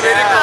very good.